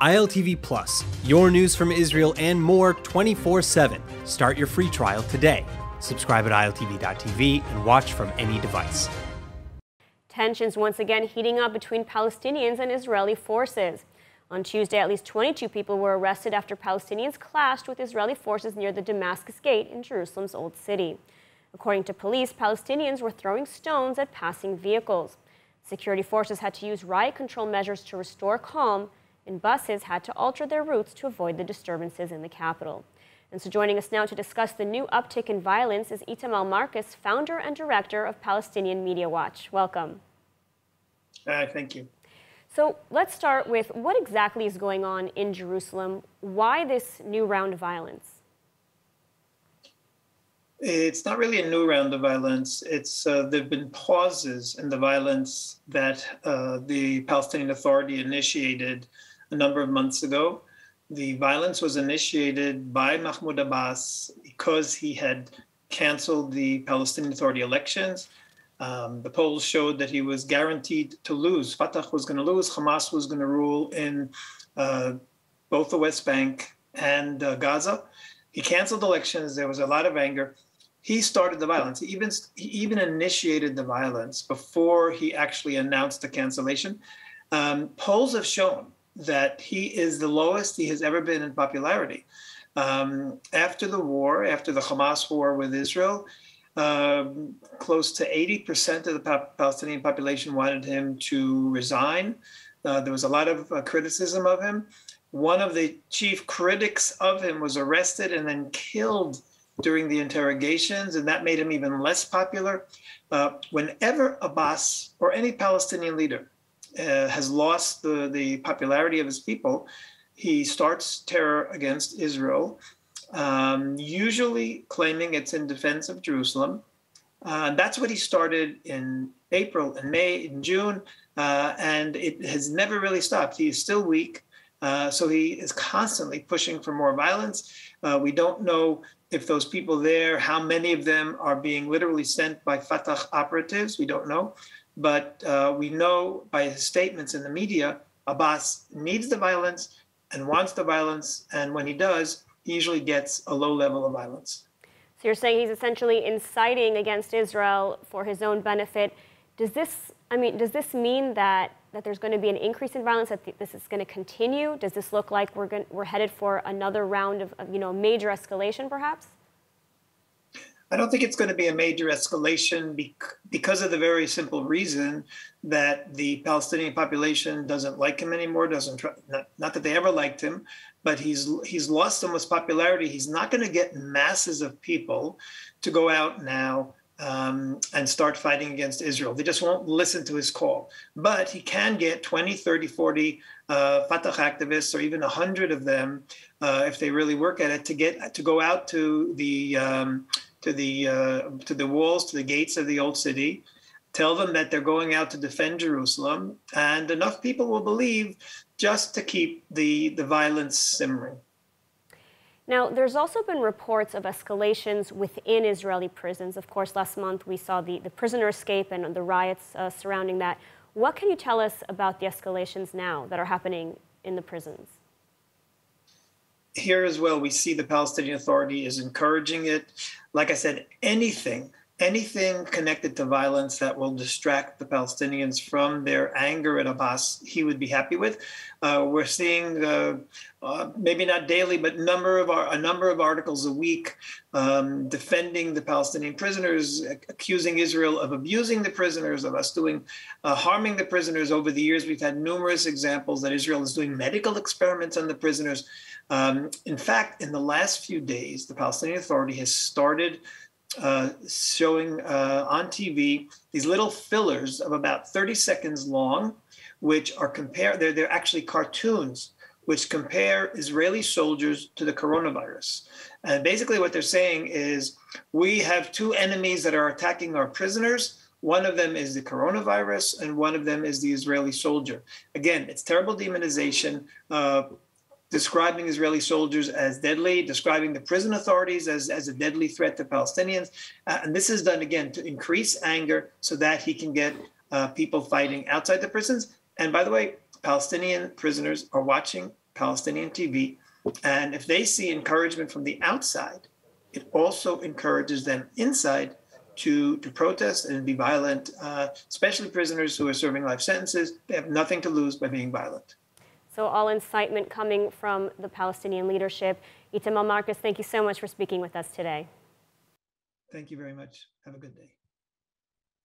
ILTV Plus, your news from Israel and more 24 7. Start your free trial today. Subscribe at ILTV.tv and watch from any device. Tensions once again heating up between Palestinians and Israeli forces. On Tuesday, at least 22 people were arrested after Palestinians clashed with Israeli forces near the Damascus Gate in Jerusalem's Old City. According to police, Palestinians were throwing stones at passing vehicles. Security forces had to use riot control measures to restore calm, and buses had to alter their routes to avoid the disturbances in the capital. And so joining us now to discuss the new uptick in violence is Itamar Marcus, founder and director of Palestinian Media Watch. Welcome. Uh, thank you. So let's start with what exactly is going on in Jerusalem? Why this new round of violence? It's not really a new round of violence. It's uh, there've been pauses in the violence that uh, the Palestinian Authority initiated a number of months ago. The violence was initiated by Mahmoud Abbas because he had canceled the Palestinian Authority elections. Um, the polls showed that he was guaranteed to lose. Fatah was going to lose. Hamas was going to rule in uh, both the West Bank and uh, Gaza. He canceled elections. There was a lot of anger he started the violence. He even he even initiated the violence before he actually announced the cancellation. Um, polls have shown that he is the lowest he has ever been in popularity. Um, after the war, after the Hamas war with Israel, um, close to 80% of the Palestinian population wanted him to resign. Uh, there was a lot of uh, criticism of him. One of the chief critics of him was arrested and then killed during the interrogations, and that made him even less popular. Uh, whenever Abbas or any Palestinian leader uh, has lost the, the popularity of his people, he starts terror against Israel, um, usually claiming it's in defense of Jerusalem. Uh, that's what he started in April and May and June, uh, and it has never really stopped. He is still weak. Uh, so he is constantly pushing for more violence. Uh, we don't know if those people there, how many of them are being literally sent by Fatah operatives, we don't know. But uh, we know by his statements in the media, Abbas needs the violence and wants the violence. And when he does, he usually gets a low level of violence. So you're saying he's essentially inciting against Israel for his own benefit. Does this, I mean, does this mean that that there's going to be an increase in violence, that this is going to continue? Does this look like we're, going, we're headed for another round of, of, you know, major escalation, perhaps? I don't think it's going to be a major escalation because of the very simple reason that the Palestinian population doesn't like him anymore. Doesn't not, not that they ever liked him, but he's he's lost much popularity. He's not going to get masses of people to go out now um, and start fighting against Israel. They just won't listen to his call. But he can get 20, 30, 40 uh, Fatah activists, or even 100 of them, uh, if they really work at it, to get to go out to the um, to the uh, to the walls, to the gates of the old city, tell them that they're going out to defend Jerusalem, and enough people will believe just to keep the the violence simmering. Now, there's also been reports of escalations within Israeli prisons. Of course, last month we saw the, the prisoner escape and the riots uh, surrounding that. What can you tell us about the escalations now that are happening in the prisons? Here as well, we see the Palestinian Authority is encouraging it. Like I said, anything anything connected to violence that will distract the Palestinians from their anger at Abbas, he would be happy with. Uh, we're seeing uh, uh, maybe not daily, but number of our, a number of articles a week um, defending the Palestinian prisoners, accusing Israel of abusing the prisoners, of us doing uh, harming the prisoners. Over the years, we've had numerous examples that Israel is doing medical experiments on the prisoners. Um, in fact, in the last few days, the Palestinian Authority has started uh, showing uh, on TV these little fillers of about 30 seconds long, which are compare. They're they're actually cartoons which compare Israeli soldiers to the coronavirus. And basically, what they're saying is we have two enemies that are attacking our prisoners. One of them is the coronavirus, and one of them is the Israeli soldier. Again, it's terrible demonization. Uh, describing Israeli soldiers as deadly, describing the prison authorities as, as a deadly threat to Palestinians. Uh, and this is done again to increase anger so that he can get uh, people fighting outside the prisons. And by the way, Palestinian prisoners are watching Palestinian TV. And if they see encouragement from the outside, it also encourages them inside to, to protest and be violent, uh, especially prisoners who are serving life sentences. They have nothing to lose by being violent. So, all incitement coming from the Palestinian leadership. Itamar Marcus, thank you so much for speaking with us today. Thank you very much. Have a good day.